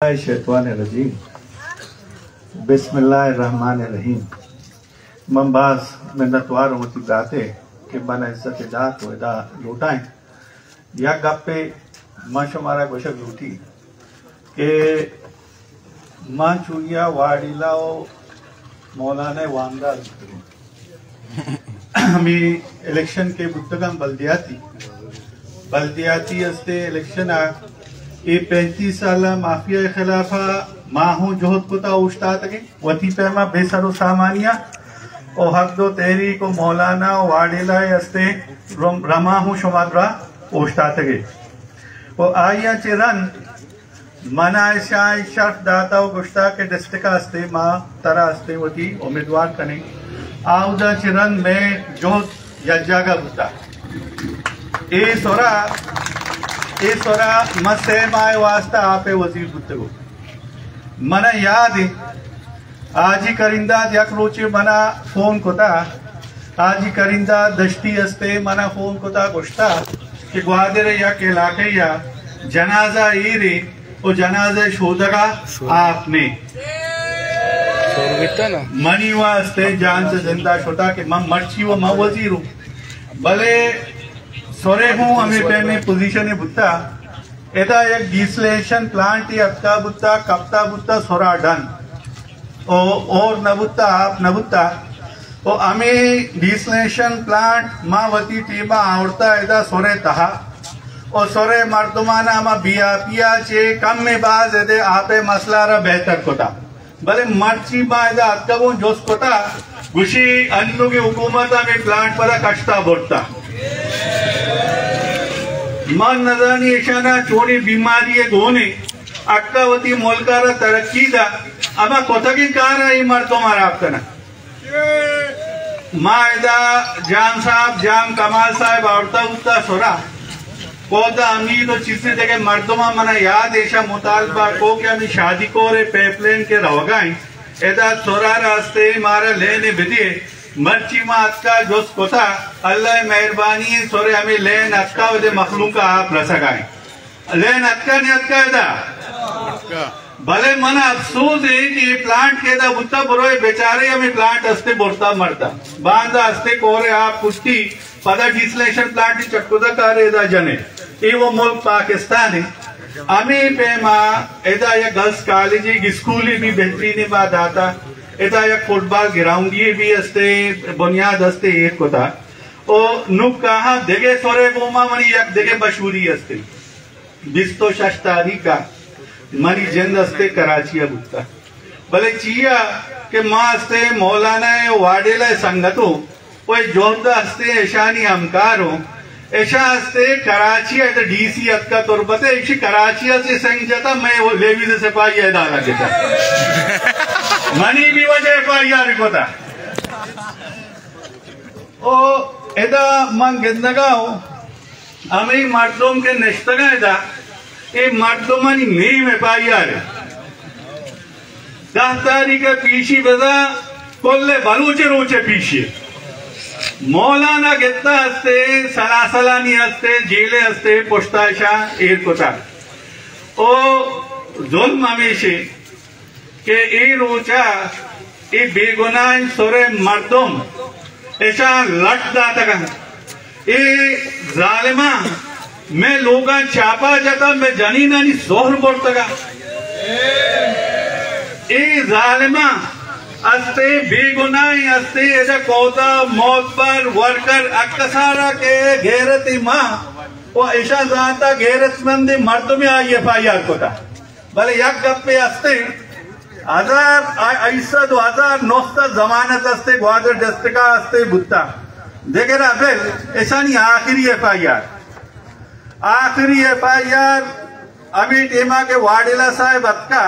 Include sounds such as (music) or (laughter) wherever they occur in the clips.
शैतानरजीम बिस्मिल्लाहिर्रहमानिर्रहीम। ममबाज मिन्नतवार होती गाते कि मन इज़्ज़त जात वेदा लूटाएँ। या गप्पे माँ शुमारा गोशक लूटी के माँ चुया वाडिलाओ मौलाना वांदा मी इलेक्शन के बुद्धगम बल्दियाती। बल्दियाती असते इलेक्शन आ ये पैंतीस साल माफिया के खिलाफ, माहू जोहद कुता उश्ता तके वती पैमा, बेसरो सामानिया और हक दो तहरीक को मौलाना वाडिला अस्ते रमाहू शुमाद्रा उश्ता तके वो आया चिरन मना शाय शर्फ दाता गुश्ता के डिस्ट्रिक्ट अस्ते माँ तरा अस्ते वती उम्मीदवार कने आउदा चिरन, में जोहद यज्जागा बुता। ए सोरा ईश्वरा मसे माय वास्ता आपे वज़ीर गुत्तगो मना याद है आजी करिंदा यक रोचे मना फ़ोन कोता आजी करिंदा दश्ती अस्ते मना फ़ोन कोता गोश्ता कि ग्वादरे या या जनाजा ईरे वो जनाजे शोधगा आपने मनी वास्ते जान से ज़िंदा छोटा कि मैं मर्ची वो मैं वज़ीर हूँ भले सोरे हूँ हमें पहले पोजीशन बुत्ता। एदा एक डिस्लेशन प्लांट ही अक्ता बुत्ता, कप्ता बुत्ता, सोरा डन। ओ, और नबुत्ता आप नबुत्ता ओ हमें डिस्लेशन प्लांट माँ वती टीमा आवड़ता एदा सोरे तहा। ओ, सोरे मर्दुमाना मा बिया चे, कम में बाज एदे आपे मसला रा बेहतर कोता। भले मर्ची मा एदा अक्का जोस कोता। गुशी अन्नु की हुकूमत में प्लांट पर कष्टा मन नजानी यशाना चोरी बीमारी गोने अक्कावती मोलकार तरक्की दा। अमा कोथगी कार आई मर्दो माराफ्तना मायदा जाम साहब जाम कमाल साहब आवड़ता उतना सोरा। कोदा अमी तो चिसे देखे मर्दोमा मना याद ऐसा मुतालबा को कि अमी शादी को रे पेपलेन के रहोगाई एदा मर्ची मा अक्का जोस कोता अल्लाह मेहरबानी सोरे हमें लेन अक्का वदे मखलूका आप रसगाए लेन अक्का ने अक्का दा भले मन अफसोस है कि ये प्लांट के दा बुत्ता बरोए बेचारे हमें प्लांट हस्ते बोरता मरता। बांधा हस्ते कोरे आप पुष्टि पदा डिस्लेशन प्लांट चक्कुदा कारे दा जने। ये वो मुल्क पाकिस्तान है। असते बुनियाद असते एक कोता। ओ नुक कहा, देगे सोरे गोमा मनी यक देगे मशहूरी असते। बिस्तो शस्तारी का, मनी जंद असते कराची बुत्ता भले चिया के माँ असते, मौलाना वाडेला संगतो वो जोधा असते, ऐशानी हमकारो है तो डीसी अत का तुरबते इसी कराची से संग जाता मैं वो लेवी से सिपाही है डाला देता (laughs) मनी भी वजह एफ़ आई आर कोता ओ एदा मन गिंदगाओ हमें मर्दों के निश्तगा एदा ये मर्दों नेम एफ़ आई आर दस तारीख पीछी बजा कोल्ले बलूचे रोचे पीछे। मौलाना गित्ता असते सलासलानी असते जेले असते पोस्ताशा एरकोता ओ, जुल्म हमेशे के ए रोचा ए बेगुनाह सोरे मर्दों, ऐसा लट दाता का ए जालिमा, मैं लोगा चापा जाता, मैं जानी नानी जोहर बोलता का ए जालिमा अस्ते बेगुनाही अस्ते, ऐसा कौदा मौत पर वर्कर अक्सारा के घेरती माँ। वो ऐसा जानता घेरतमंदी मर्द में आई एफ़ आई कोता भले यक गप्पे असते, हज़ार ऐसा दो हज़ार नौस्ता जमानत असते, ग्वादर डिस्ट्रिक्ट असते बुत्ता देखे राफेल ऐसा नहीं, आखिरी एफ़ आई आर आखिरी एफ़ आई आर अभी टीमा के वाडिला साहेब अक्का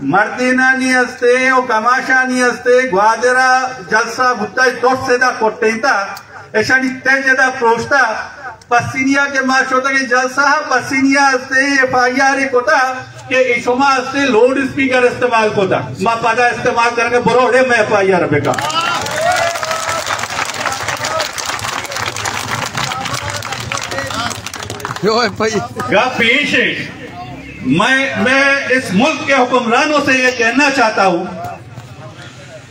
मर्दिना नहीं हस्ते ओ कमाशा नहीं हस्ते ग्वादरा जलसा बुत्ता तोट सेदा कोट्टेता ऐसा नहीं ते जेदा प्रोस्ता पसीनिया के होता जलसा पसीनिया हस्ते एफ़ आई आर कोता के इशोमा लोड स्पीकर इस्तेमाल कोता मा पदा इस्तेमाल करके बरोड़े में एफ़ आई आर बेका Yo, pai. गा पेश है मैं मैं इस मुल्क के हुक्मरानों से ये कहना चाहता हूँ,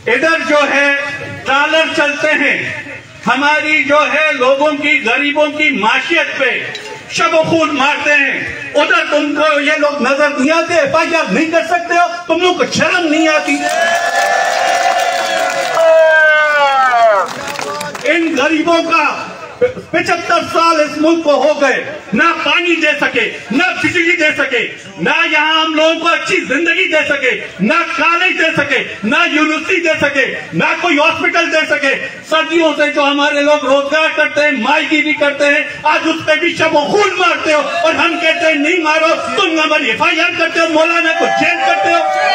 इधर जो है ट्रालर चलते हैं, हमारी जो है लोगों की, गरीबों की माशियत पे शब खून मारते हैं, उधर तुमको ये लोग नज़र नहीं आते एफ़ नहीं कर सकते हो, तुम लोग को शर्म नहीं आती। इन गरीबों का पिछहत्तर साल इस मुल्क को हो गए, ना पानी दे सके, ना बिजली दे सके, ना यहाँ हम लोगों को अच्छी ज़िंदगी दे सके, ना कॉलेज दे सके, ना यूनिवर्सिटी दे सके, ना कोई हॉस्पिटल दे सके। सदियों से जो हमारे लोग रोज़गार करते हैं भी करते हैं, आज उस पर भी शब खून मारते हो और हम कहते हैं, नहीं मारो, तुम हमारी आर करते हो, मौलाना को जेल करते हो।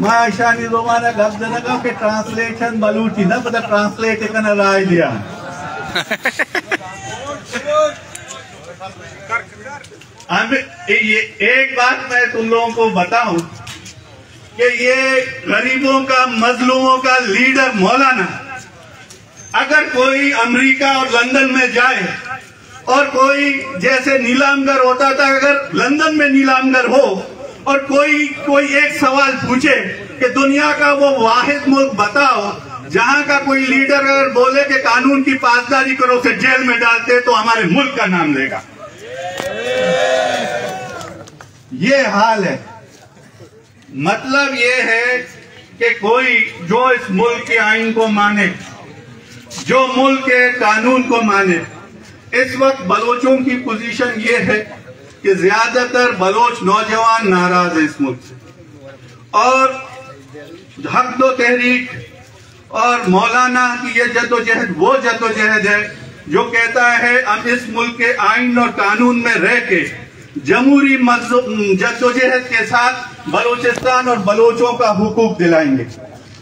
माशानी रोमाना गप जनका के ट्रांसलेशन बलूची। ना पता ट्रांसलेट करना राय दिया ये एक बात मैं तुम लोगों को बताऊँ कि ये गरीबों का, मजलूमों का लीडर मौलाना अगर कोई अमेरिका और लंदन में जाए और कोई जैसे नीलामगर होता था, अगर लंदन में नीलामगर हो और कोई कोई एक सवाल पूछे कि दुनिया का वो वाहिद मुल्क बताओ, जहाँ का कोई लीडर अगर बोले कि कानून की पासदारी करो, उसे जेल में डालते तो हमारे मुल्क का नाम लेगा। ये हाल है। मतलब ये है कि कोई जो इस मुल्क के आइन को माने, जो मुल्क के कानून को माने, इस वक्त बलोचों की पोजीशन ये है कि ज़्यादातर बलोच नौजवान नाराज़ है इस मुल्क से। और हक दो तहरीक, और मौलाना की ये जदोजहद वो जदोजहद है जो कहता है, हम इस मुल्क के आइन और कानून में रह के जमहूरी जदोजहद के साथ बलोचिस्तान और बलोचों का हुकूक दिलाएँगे।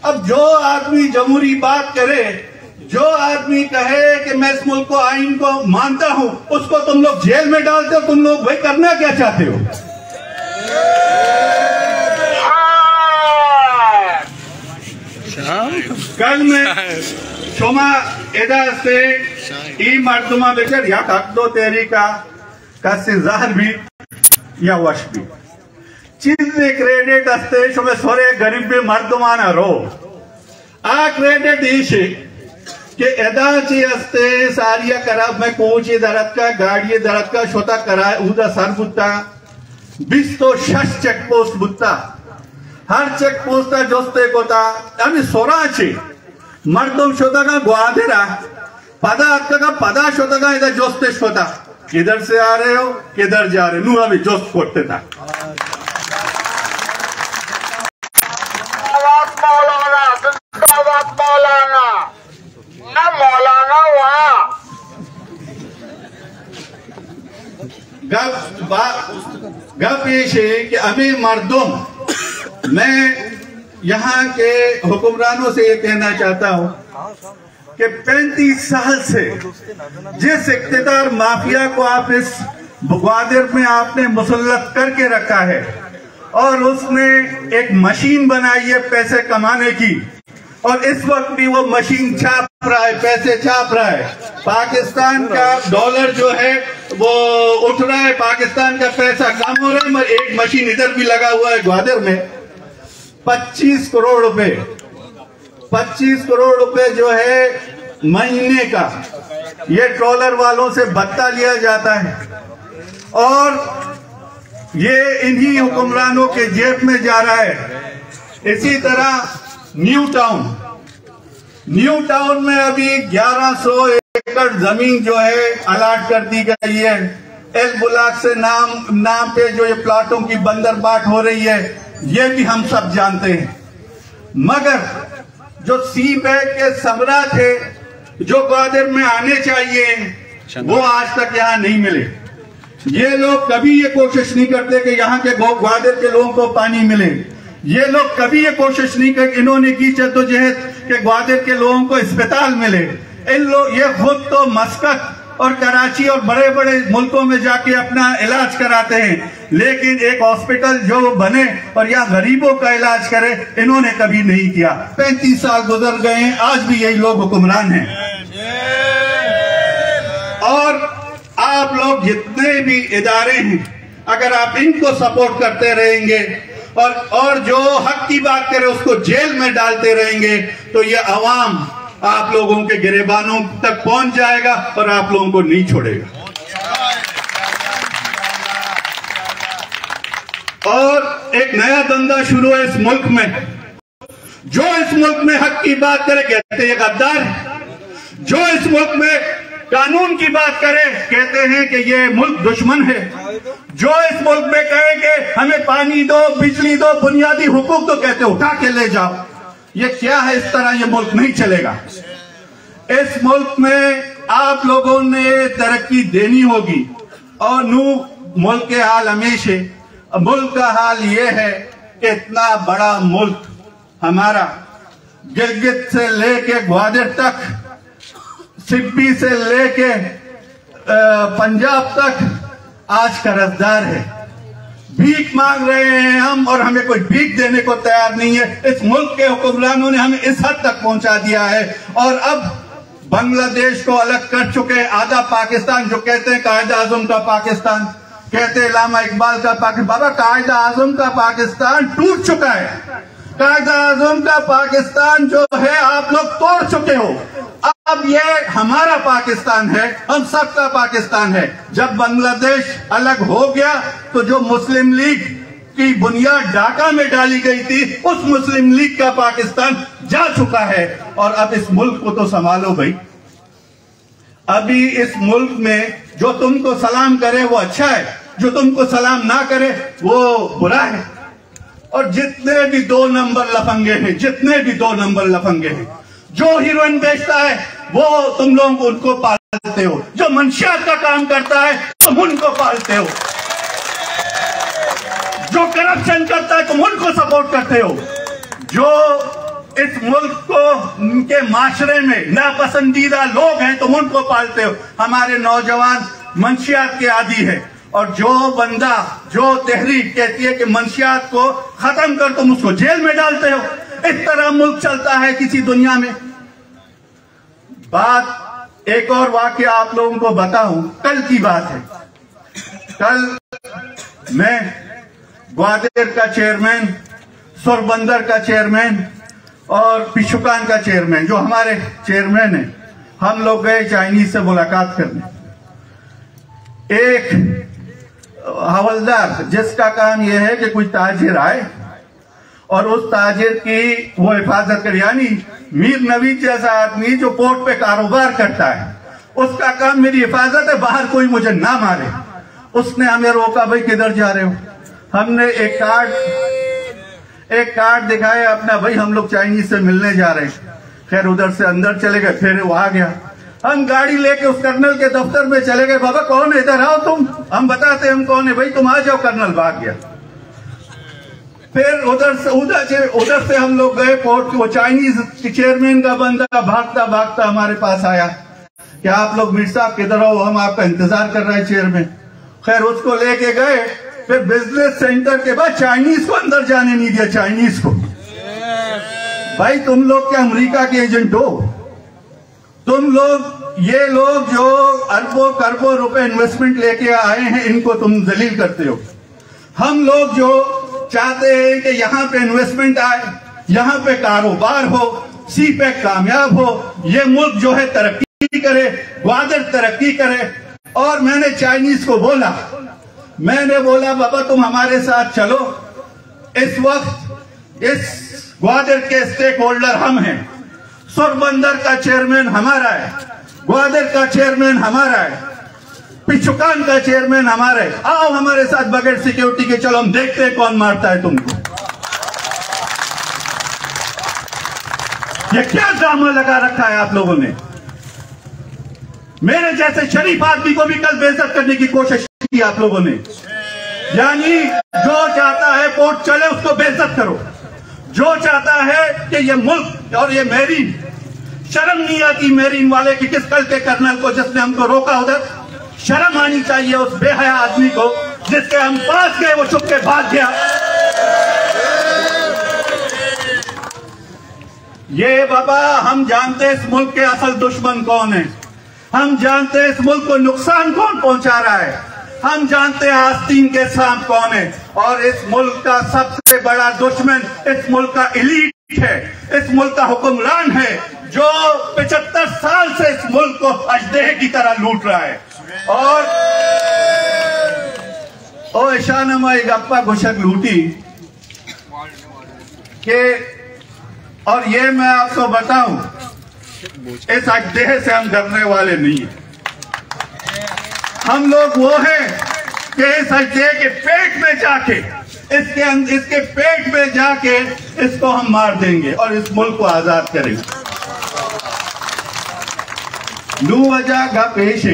अब जो आदमी जमहूरी बात करे जो आदमी कहे कि मैं इस मुल्क को, आइन को मानता हूँ, उसको तुम लोग जेल में डालते हो, तुम लोग भाई करना क्या चाहते हो? कल मैं शुमा एदा से ई मर्दुमा बेचर, या दो तेरी का सिजार भी, या वश भी। चीज़ क्रेडिट असते शुमे सोरे गरीब भी मर्दुमान रो। आ क्रेडिट इशे कि सारिया करा, मैं कोच ये કરાબ का, गाड़ी દરદકા का દરદકા करा, उदा सर बुता बीस तो शश चेक पोस्ट बुता हर चेक पोस्टा जोस्ते कोता अभी सोरा आछे मर्दों शोता का ग्वादेरा पदा आपका का, पदा शोता का इधर जोस्ते शोता किधर से आ रहे हो? किधर जा रहे नू अभी जोस्त कोटते था अभी मर्दों, मैं यहाँ के हुक्मरानों से ये कहना चाहता हूँ कि 35 साल से जिस इकतेदार माफिया को आप इस ग्वादर में आपने मुसलत करके रखा है और उसने एक मशीन बनाई है पैसे कमाने की और इस वक्त भी वो मशीन छाप रहा है, पैसे छाप रहा है। पाकिस्तान का डॉलर जो है, वो उठ रहा है। पाकिस्तान का पैसा कम हो रहा है, मगर एक मशीन इधर भी लगा हुआ है ग्वादर में। 25 करोड़ रुपए 25 करोड़ रुपए जो है महीने का। ये ट्रॉलर वालों से भत्ता लिया जाता है। और ये इन्हीं हुक्मरानों के जेब में जा रहा है। इसी तरह न्यू टाउन। न्यू टाउन में अभी 1100 एकड़ ज़मीन जो है अलाट कर दी गई है। एल बुलाक से नाम नाम पे जो ये प्लाटों की बंदरबाट हो रही है ये भी हम सब जानते हैं। मगर जो सी बैग के समरा थे जो ग्वादर में आने चाहिए वो आज तक यहाँ नहीं मिले। ये लोग कभी ये कोशिश नहीं करते कि यहाँ के ग्वादर के लोगों को पानी मिले। ये लोग कभी ये कोशिश नहीं कर, इन्होंने की जद्दोजहद कि ग्वादर के लोगों को अस्पताल मिले। इन लोग ये खुद तो मस्कत और कराची और बड़े बड़े मुल्कों में जाके अपना इलाज कराते हैं। लेकिन एक हॉस्पिटल जो बने और यहाँ गरीबों का इलाज करे, इन्होंने कभी नहीं किया। पैंतीस साल गुजर गए हैं, आज भी यही लोग हुक्मरान हैं। और आप लोग जितने भी इदारे हैं, अगर आप इनको सपोर्ट करते रहेंगे और और जो हक की बात करे उसको जेल में डालते रहेंगे तो ये अवाम आप लोगों के गिरेबानों तक पहुँच जाएगा और आप लोगों को नहीं छोड़ेगा। और एक नया धंधा शुरू है इस मुल्क में। जो इस मुल्क में हक की बात करे, कहते हैं गद्दार जो इस मुल्क में कानून की बात करें, कहते हैं कि ये मुल्क दुश्मन है। जो इस मुल्क में कहे कि हमें पानी दो, बिजली दो, बुनियादी हुकूक तो कहते उठा के ले जाओ। ये क्या है? इस तरह ये मुल्क नहीं चलेगा। इस मुल्क में आप लोगों ने तरक्की देनी होगी। और नू मुल्क के हाल हमेशा। मुल्क का हाल ये है कि इतना बड़ा मुल्क हमारा गिलगित से लेके ग्वादर तक सिब्बी से लेके पंजाब तक आज कर्जदार है। भीख मांग रहे हैं हम और हमें कोई भीख देने को तैयार नहीं है। इस मुल्क के हुक्मरानों ने हमें इस हद तक पहुँचा दिया है। और अब बांग्लादेश को अलग कर चुके आधा पाकिस्तान, जो कहते हैं कायदा आज़म का पाकिस्तान, कहते हैं लामा इकबाल का पाकिस्तान। बाबा, कायदा आज़म का पाकिस्तान टूट चुका है। कायदा आज़म का पाकिस्तान जो है, आप लोग तोड़ चुके हो। अब ये हमारा पाकिस्तान है, हम सबका पाकिस्तान है। जब बांग्लादेश अलग हो गया तो जो मुस्लिम लीग की बुनियाद ढाका में डाली गई थी, उस मुस्लिम लीग का पाकिस्तान जा चुका है। और अब इस मुल्क को तो संभालो भाई। अभी इस मुल्क में जो तुमको सलाम करे, वो अच्छा है। जो तुमको सलाम ना करे, वो बुरा है। और जितने भी दो नंबर लफंगे हैं, जितने भी दो नंबर लफंगे हैं, जो हीरोइन बेचता है वो तुम लोग उनको पालते हो। जो मंशियात का काम करता है, तुम उनको पालते हो। जो करप्शन करता है, तुम उनको सपोर्ट करते हो। जो इस मुल्क को, उनके माशरे में नापसंदीदा लोग हैं, तुम उनको पालते हो। हमारे नौजवान मंशियात के आदि है। और जो बंदा, जो तहरीक कहती है कि मंशियात को खत्म कर तुम उसको जेल में डालते हो। इस तरह मुल्क चलता है किसी दुनिया में। बात, एक और वाक्य आप लोगों को बताऊँ, कल की बात है। कल मैं ग्वादर का चेयरमैन, सुरबंदर का चेयरमैन और पिछुकान का चेयरमैन, जो हमारे चेयरमैन है, हम लोग गए चाइनीज़ से मुलाकात करने। एक हवलदार, जिसका काम यह है कि कोई ताजिर आए और उस ताजिर की वो हिफाजत करे, यानी मीर नवीद जैसा आदमी जो पोर्ट पे कारोबार करता है, उसका काम मेरी हिफाजत है, बाहर कोई मुझे ना मारे। उसने हमें रोका, भाई किधर जा रहे हो? हमने एक कार्ड एक कार्ड दिखाया, अपना भाई हम लोग चाइनीज़ से मिलने जा रहे हैं। खैर, उधर से अंदर चले गए, फिर वो आ गया। हम गाड़ी लेके उस कर्नल के दफ्तर में चले गए, बाबा कौन है? इधर आओ तुम, हम बताते हम कौन है। भाई तुम आ जाओ, कर्नल भाग गया। फिर उधर से उधर से उधर से हम लोग गए पोर्ट वो चाइनीज़ चेयरमैन का बंदा भागता भागता हमारे पास आया कि आप लोग मीर साहब किधर हो? हम आपका इंतज़ार कर रहे हैं चेयरमैन खैर, उसको लेके गए, फिर बिज़नेस सेंटर के बाद चाइनीज़ को अंदर जाने नहीं दिया चाइनीज़ को। भाई, तुम लोग क्या अमेरिका के एजेंट हो? तुम लोग, ये लोग जो अरबों खरबों रुपए इन्वेस्टमेंट लेके आए हैं, इनको तुम जलील करते हो। हम लोग जो चाहते हैं कि यहाँ पे इन्वेस्टमेंट आए, यहाँ पे कारोबार हो, सी पे कामयाब हो, ये मुल्क जो है तरक्की करे, ग्वादर तरक्की करे। और मैंने चाइनीज़ को बोला, मैंने बोला, बाबा, तुम हमारे साथ चलो। इस वक्त इस ग्वादर के स्टेक होल्डर हम हैं। सुरबंदर का चेयरमैन हमारा है, ग्वादर का चेयरमैन हमारा है। पिछुकान का चेयरमैन हमारे। आओ हमारे साथ बगैर सिक्योरिटी के चलो, हम देखते हैं कौन मारता है तुमको। ये क्या ड्रामा लगा रखा है आप लोगों ने? मेरे जैसे शरीफ आदमी को भी कल बेजत करने की कोशिश की आप लोगों ने। यानी, जो चाहता है कोर्ट चले, उसको बेजत करो। जो चाहता है कि ये मुल्क और ये मेरी शर्म नहीं आती मेरीन वाले की किस कल के कर्नल को जिसने हमको रोका उधर शर्म आनी चाहिए उस बेहया आदमी को, जिसके हम पास गए, वो चुप के भाग गया। ये बाबा, हम जानते इस मुल्क के असल दुश्मन कौन है। हम जानते इस मुल्क को नुकसान कौन पहुँचा रहा है। हम जानते हैं आस्तीन के सांप कौन है। और इस मुल्क का सबसे बड़ा दुश्मन, इस मुल्क का इलीट है। इस मुल्क का हुक्मरान है, जो पिछहत्तर साल से इस मुल्क को अजदेह की तरह लूट रहा है। और ओ ईशानमा एक अप्पा घुशक लूटी कि और ये मैं आपको बताऊँ, इस अजदेह से हम डरने वाले नहीं हम लोग वो हैं कि इस अजदेह के पेट में जाके, इसके अं- इसके पेट में जाके इसको हम मार देंगे और इस मुल्क को आज़ाद करेंगे। नू वजह का पेश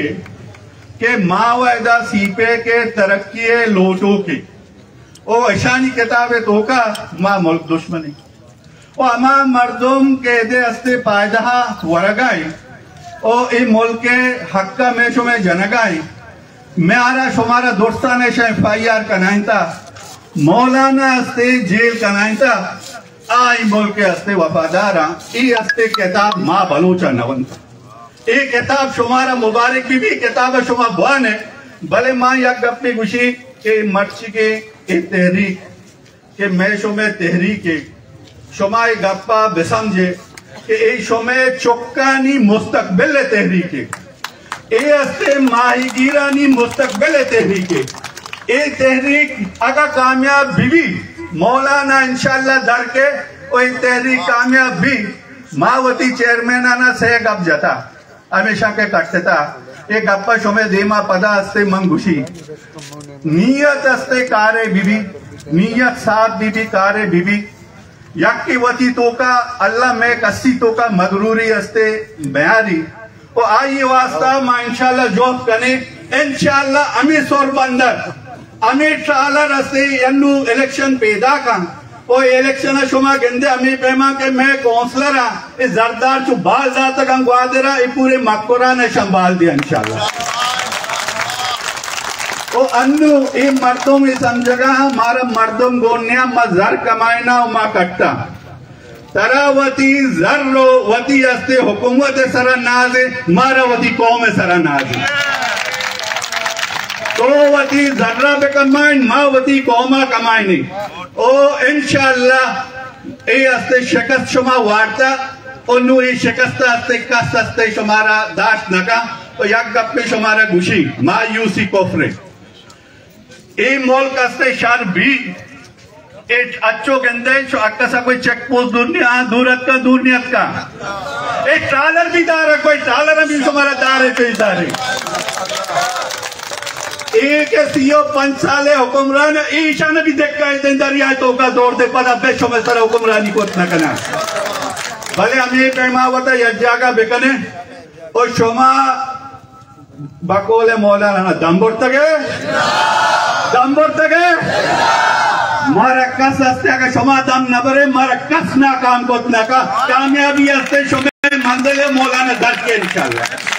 है कि मावदा सीपे के तरक्की लोटो के। ओ अशानी किताबे तो का माँ मुल्क दुश्मनी। ओ अमा मर्दुम के दे अस्ते पायदहा वरगाई। ओ ई मुल्क के हक्का में शुमे जनगाई। मैं आरा शुमारा दोस्तान शा एफ़ आई आर कनाइंता मौलाना अस्ते जेल कनाइंता आई मुल्क के अस्ते वफादारा ई अस्ते किताब माँ बलोचा नवंता। ये किताब शुमारा मुबारक भी, भी किताब शुमा बुआन है। भले माँ या गप्पी गुशी के मर्च के ए तहरीक के मैं शुमे तहरीक शुमा गप्पा बेसमझे कि ए शुमे चुक्कानी मुस्तकबिल तहरीक ए अस्ते माहीगीरानी मुस्तकबिल तहरीक ए तहरीक अगर कामयाब भी मौलाना इंशाल्लाह दर के ओ तहरीक कामयाब भी मावती चेयरमैन आना से गप जता हमेशा के कटता एक गप्पा शोमे देमा पदा अस्ते मंगुशी। नियत अस्ते कारे बीबी। नियत साथ बीबी कारे बीबी। यक्की वती तो का अल्लाह में कस्सी तो का मगरूरी अस्ते बयारी। ओ आई वास्ता मा इंशाल्लाह जॉब कने, इंशाल्लाह अमी सोर बंदर। अमी ट्रालर अस्ते यन्नु इलेक्शन पैदा का। ओ इलेक्शन शुमा गंदे अमी पेमा के मैं काउंसलर हाँ। इस जरदार चु बाल जात तक ग्वादरा ये पूरे मक्कोरा ने संभाल दिया, इंशाल्लाह। ओ अन्नु ये मर्दों में समझगा हमारा मर्दों गोन्या मा जर कमाइना मा कट्टा। तरावती जर्रो, वती अस्ते हुकूमत सरा नाजे मारावती कौम सरा नाजे तो वती जर्रा पे कमाइन मावती कौमा कमाइनी ओ, इंशाल्लाह ए अस्ते शकस्त शुमा वार्ता ओनु ए शकस्त अस्ते कस अस्ते शुमारा दाश नका तो यक गप्पे शुमारा गुशी, मायूसी कोफरे। ए मोल कस्ते शार भी एक अच्छो गंदे, शो अक्कसा कोई चेक पोस्ट दुनिया, दूरत का दूरनियत का। एक ट्रालर भी दार है, कोई ट्रालर भी शुमारा दार है, कोई दार एक सीओ पंच साले हुक्मरान ईशान भी देख का देंदारी आए तो का दौड़ दे पदा बेशो में सर हुक्मरानी को इतना करना। भले हम ये पैमावता यज्ञा का बेकने और शोमा बकोले मौलाना दम तगे दम तगे मारा कस हस्ते का शोमा दम न मारा कस ना काम को इतना का कामयाबी हस्ते शोमे मंदिर मौलाना दर्ज के इंशाल्लाह।